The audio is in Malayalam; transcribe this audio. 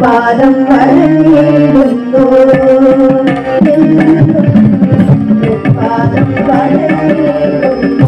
പാദം വരങ്ങിടുന്നു പാദം വരങ്ങിടുന്നു